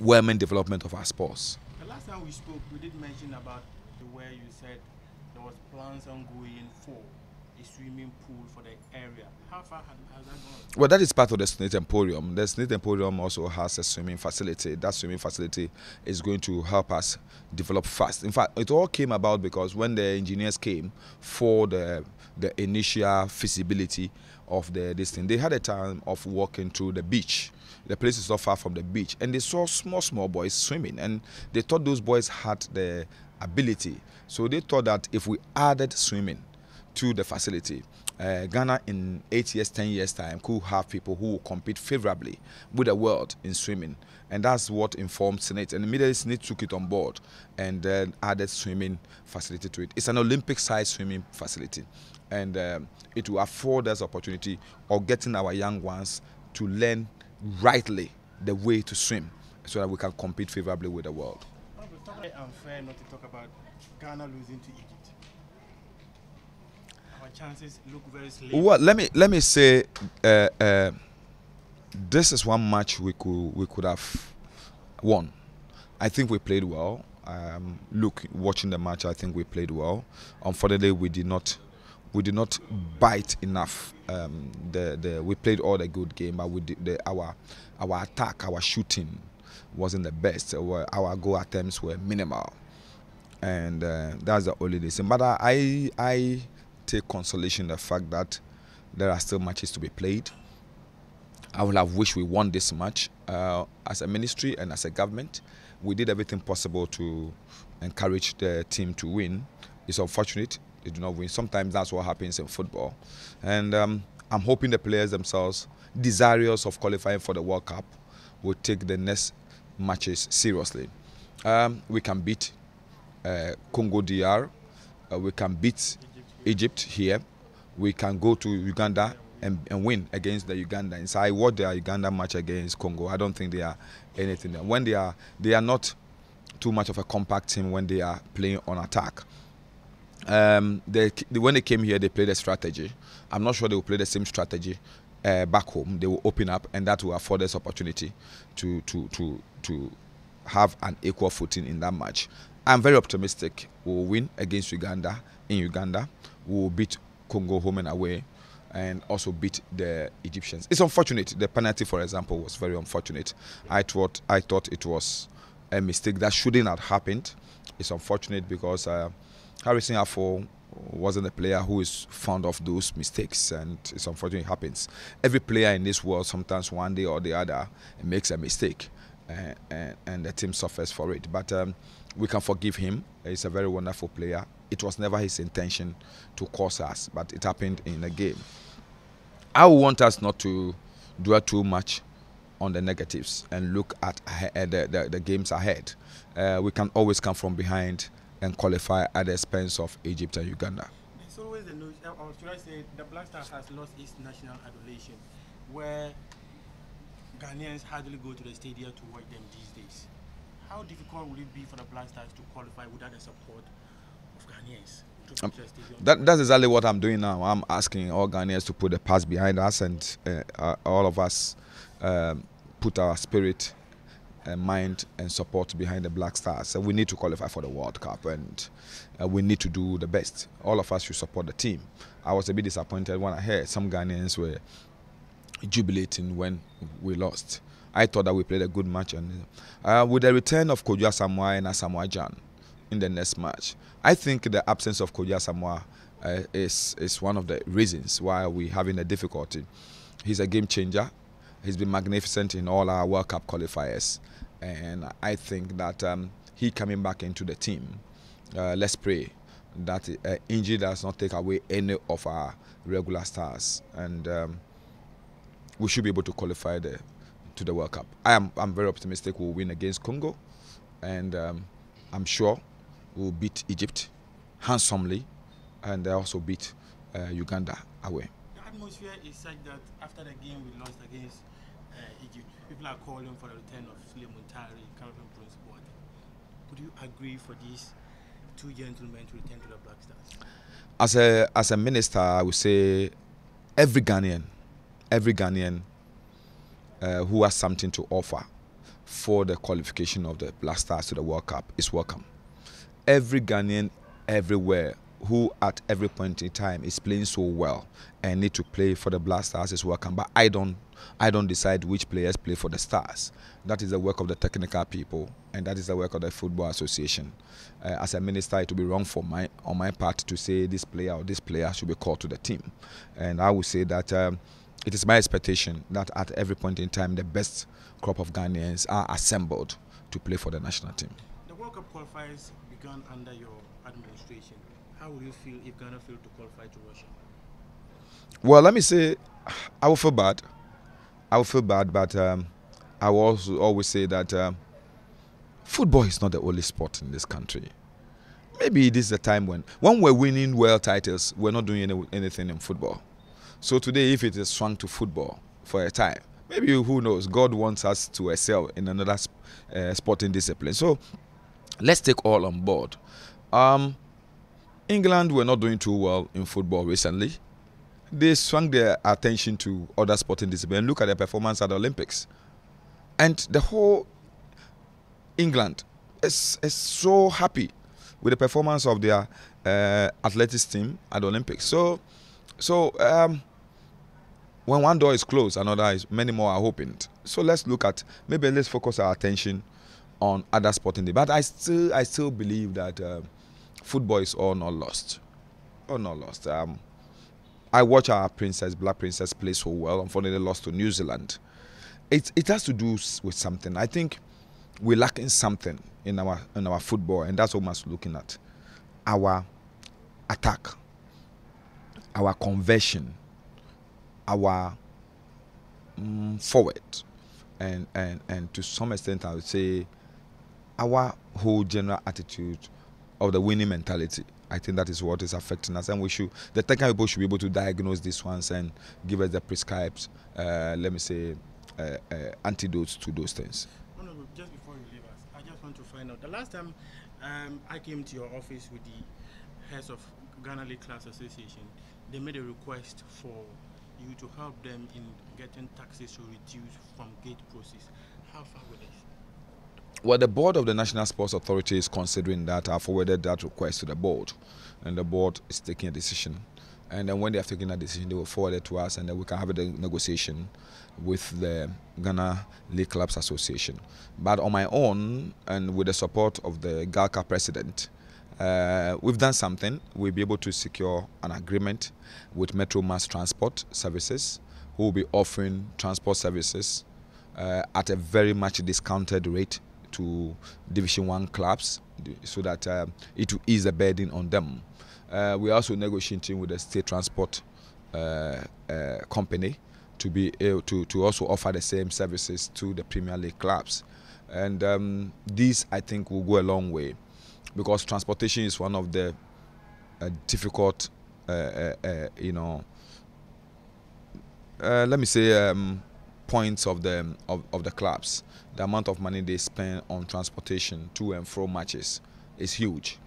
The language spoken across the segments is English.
whelming development of our sports. The last time we spoke, we did mention about where you said there was plans ongoing for a swimming pool for the area. How far has, has that gone? Well, that is part of the SSNIT Emporium. The SSNIT Emporium also has a swimming facility. That swimming facility is going to help us develop fast. In fact, it all came about because when the engineers came for the the initial feasibility of the this thing, they had a time of walking to the beach. The place is not far from the beach, and they saw small small boys swimming, and they thought those boys had the ability. So they thought that if we added swimming to the facility, uh, Ghana in eight years, ten years time could have people who will compete favorably with the world in swimming, and that's what informed SSNIT. And the immediately SSNIT took it on board and then added swimming facility to it. It's an Olympic-sized swimming facility, and um, it will afford us opportunity of getting our young ones to learn rightly the way to swim, so that we can compete favorably with the world. It's unfair not to talk about Ghana losing to Egypt. Our chances look very slim. Well, let me let me say, uh, uh, this is one match we could we could have won. I think we played well. Um, look, watching the match, I think we played well. Unfortunately, we did not we did not bite enough. Um, the the we played all the good game, but we did the, our our attack, our shooting wasn't the best. Our, our goal attempts were minimal, and uh, that's the only reason. But I I take consolation the fact that there are still matches to be played. I would have wished we won this match uh, as a ministry and as a government. We did everything possible to encourage the team to win. It's unfortunate they do not win. Sometimes that's what happens in football. And um, I'm hoping the players themselves, desirous of qualifying for the World Cup, will take the next matches seriously. Um, we can beat uh, Congo DR. Uh, we can beat Egypt here. We can go to Uganda and, and win against the Ugandans. I watched their Uganda match against Congo. I don't think they are anything. When they are, they are not too much of a compact team when they are playing on attack. Um, they, when they came here, they played a strategy. I'm not sure they will play the same strategy uh, back home. They will open up, and that will afford us opportunity to to to to have an equal footing in that match. I'm very optimistic. We'll win against Uganda in Uganda. We'll beat Congo home and away, and also beat the Egyptians. It's unfortunate. The penalty, for example, was very unfortunate. I thought I thought it was a mistake that shouldn't have happened. It's unfortunate because. Uh, Harrison Afful wasn't a player who is fond of those mistakes, and it's unfortunate it happens. Every player in this world, sometimes one day or the other, makes a mistake, uh, and, and, the team suffers for it. But um, we can forgive him. He's a very wonderful player. It was never his intention to cause us, but it happened in a game. I want us not to dwell too much on the negatives and look at the, the, the games ahead. Uh, we can always come from behind and qualify at the expense of Egypt and Uganda. It's always the news, or should I say, the Black Stars has lost its national adulation, where Ghanaians hardly go to the stadium to watch them these days. How difficult will it be for the Black Stars to qualify without the support of Ghanaians? Um, that, that's exactly what I'm doing now. I'm asking all Ghanaians to put the past behind us and uh, uh, all of us um, put our spirit uh, mind and support behind the Black Stars. So we need to qualify for the World Cup and uh, we need to do the best. All of us should support the team. I was a bit disappointed when I heard some Ghanaians were jubilating when we lost. I thought that we played a good match and uh, with the return of Kwadwo Asamoah and Asamoah Gyan in the next match, I think the absence of Kwadwo Asamoah uh, is is one of the reasons why we're having a difficulty. He's a game changer. He's been magnificent in all our World Cup qualifiers, and I think that um, he coming back into the team. Uh, let's pray that uh, injury does not take away any of our regular stars, and um, we should be able to qualify the, to the World Cup. I am I'm very optimistic we'll win against Congo, and um, I'm sure we'll beat Egypt handsomely, and also beat uh, Uganda away. The atmosphere is such that after the game we lost against uh, Egypt, people are calling for the return of Sulley Muntari, Kevin Prince Boateng. Would you agree for these two gentlemen to return to the Black Stars? As a as a minister, I would say every Ghanaian, every Ghanaian uh, who has something to offer for the qualification of the Black Stars to the World Cup is welcome. Every Ghanaian everywhere who at every point in time is playing so well and need to play for the Black Stars is welcome. But I don't I don't decide which players play for the Stars. That is the work of the technical people and that is the work of the Football Association. Uh, as a minister, it would be wrong for my on my part to say this player or this player should be called to the team. And I would say that um, it is my expectation that at every point in time the best crop of Ghanaians are assembled to play for the national team. The World Cup qualifiers began under your administration. How would you feel if Ghana failed to qualify to Russia? Well, let me say, I will feel bad. I will feel bad, but um, I will also always say that um, football is not the only sport in this country. Maybe this is a time when, when we're winning world titles, we're not doing any, anything in football. So today, if it is swung to football for a time, maybe who knows? God wants us to excel in another uh, sporting discipline. So let's take all on board. Um, England were not doing too well in football recently. They swung their attention to other sporting disciplines. Look at their performance at the Olympics. And the whole England is, is so happy with the performance of their uh, athletics team at the Olympics. So, so um, when one door is closed, another is many more are opened. So let's look at maybe let's focus our attention on other sporting. But I still I still believe that. Uh, football is all not lost. All not lost. Um, I watch our princess, Black Princess, play so well. Unfortunately, lost to New Zealand. It it has to do with something. I think we're lacking something in our in our football, and that's what we're looking at. Our attack, our conversion, our mm, forward, and and and to some extent, I would say our whole general attitude of the winning mentality. I think that is what is affecting us, and we should the technical people should be able to diagnose these ones and give us the prescribed, uh, let me say, uh, uh, antidotes to those things. Just before you leave us, I just want to find out the last time um, I came to your office with the heads of Ghana League Clubs Association, they made a request for you to help them in getting taxes to reduce from gate process. How far with this? Well, the board of the National Sports Authority is considering that. I forwarded that request to the board, and the board is taking a decision. And then when they have taken that decision, they will forward it to us, and then we can have a negotiation with the Ghana League Clubs Association. But on my own, and with the support of the GALCA president, uh, we've done something. We'll be able to secure an agreement with Metro Mass Transport Services, who will be offering transport services uh, at a very much discounted rate to Division One clubs so that uh, it will ease the burden on them. Uh, we're also negotiating with the state transport uh, uh, company to be able to, to also offer the same services to the Premier League clubs. And um, this, I think, will go a long way because transportation is one of the uh, difficult, uh, you know, let me say, um, points of the of, of the clubs. The amount of money they spend on transportation to and fro matches is huge.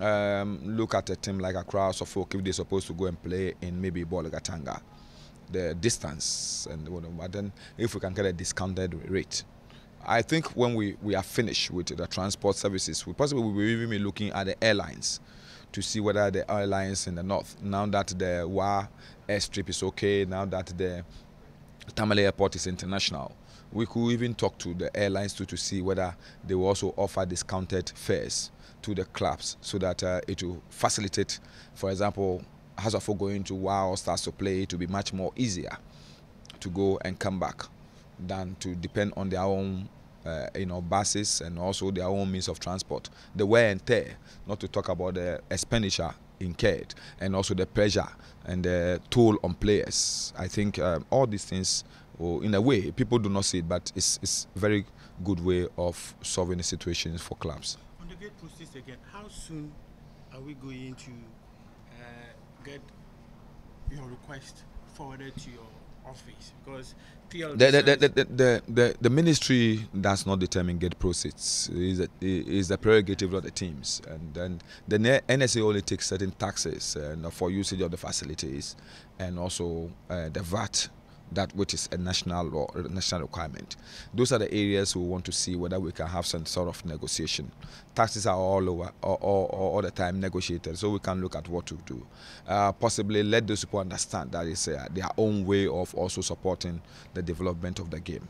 Um, look at a team like Accra Suffolk if they're supposed to go and play in maybe Bolgatanga, the distance and but then if we can get a discounted rate. I think when we, we are finished with the transport services, we possibly will even be looking at the airlines to see whether the airlines in the north, now that the WA airstrip is okay, now that the Tamale Airport is international. We could even talk to the airlines to, to see whether they will also offer discounted fares to the clubs so that uh, it will facilitate, for example, of going to Wa All Stars to play, it will be much more easier to go and come back than to depend on their own uh, you know, buses and also their own means of transport. The wear and tear, not to talk about the expenditure incurred and also the pressure and the toll on players. I think um, all these things, well, in a way, people do not see it, but it's it's very good way of solving the situations for clubs. On the gate process again, how soon are we going to uh, get your request forwarded to your office? Because the, the, the, the, the, the, ministry does not determine gate proceeds. It is the prerogative of the teams. And then the NSA only takes certain taxes uh, for usage of the facilities and also uh, the VAT that which is a national law, national requirement. Those are the areas we want to see whether we can have some sort of negotiation. Taxes are all over, all, all, all the time negotiated, so we can look at what to do. Uh, possibly let those people understand that it's uh, their own way of also supporting the development of the game.